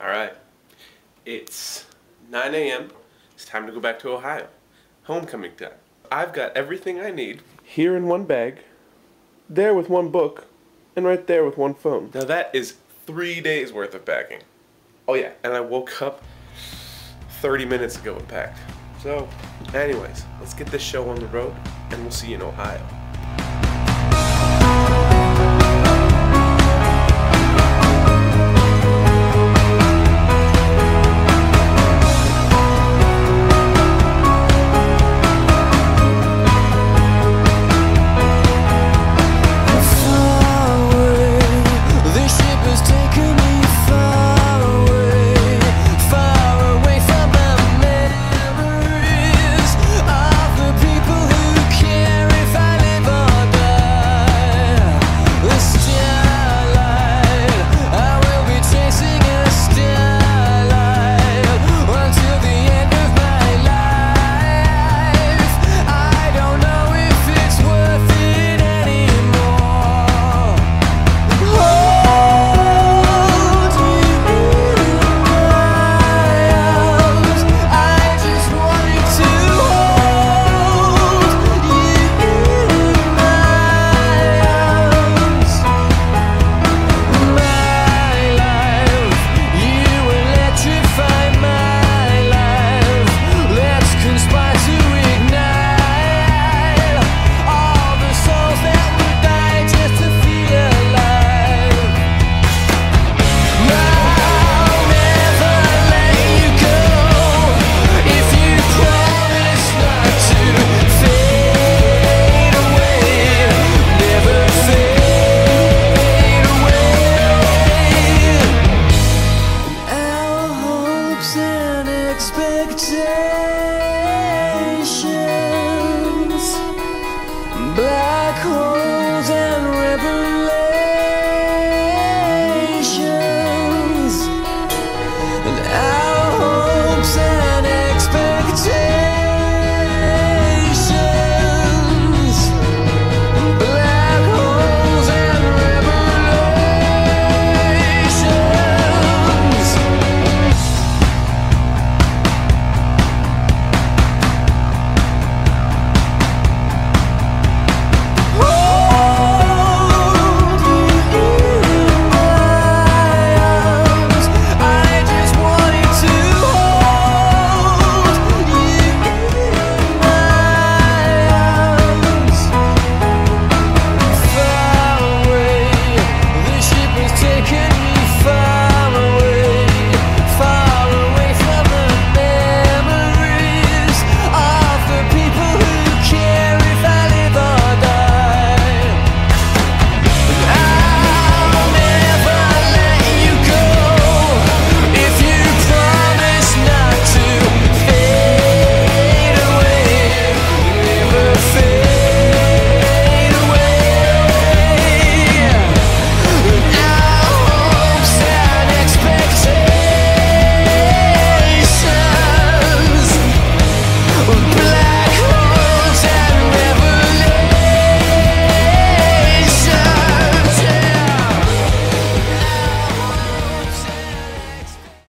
All right. It's 9 a.m. It's time to go back to Ohio. Homecoming time. I've got everything I need here in one bag, there with one book, and right there with one phone. Now that is three days worth of packing. Oh yeah, and I woke up 30 minutes ago and packed. So, anyways, let's get this show on the road, and we'll see you in Ohio.